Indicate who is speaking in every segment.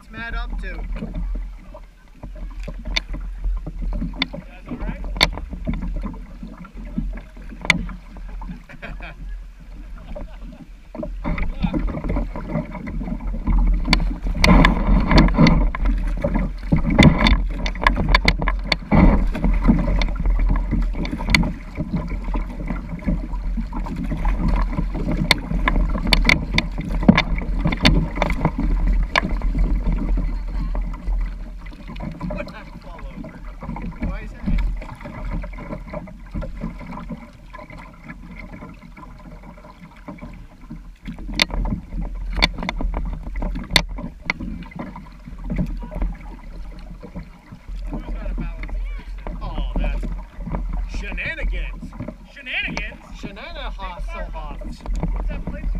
Speaker 1: What's Matt up to? Shenanigans.
Speaker 2: Shenanigans?
Speaker 1: Shenanigans.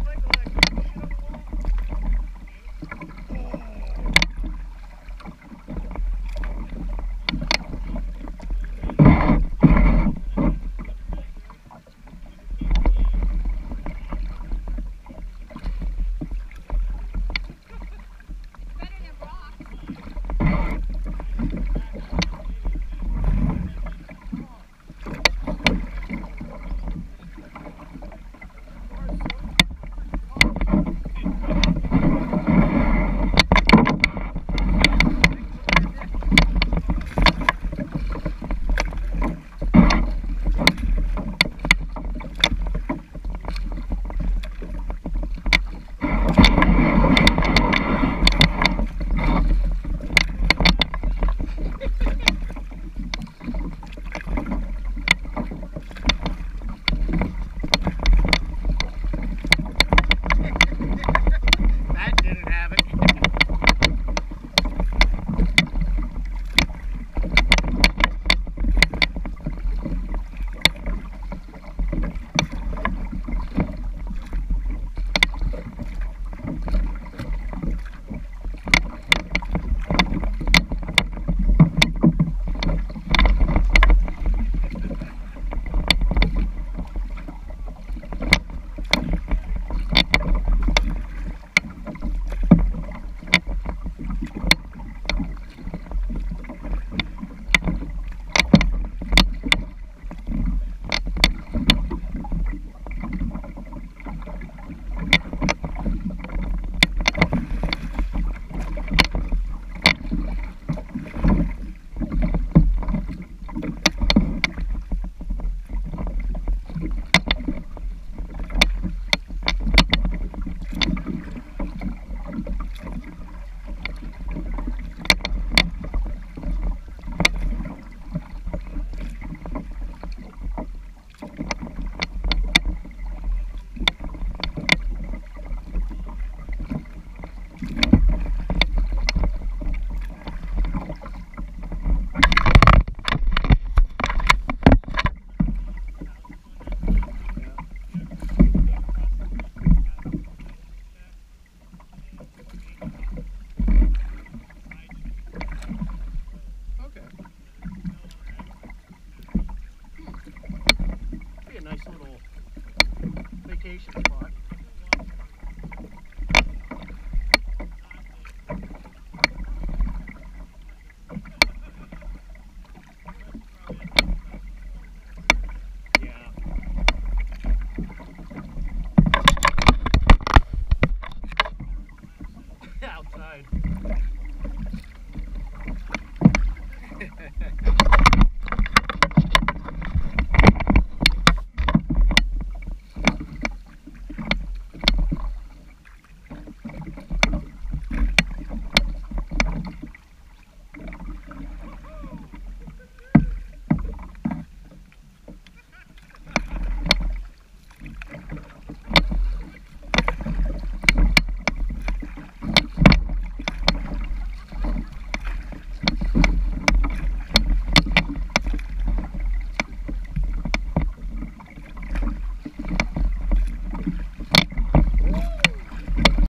Speaker 1: nice little vacation spot.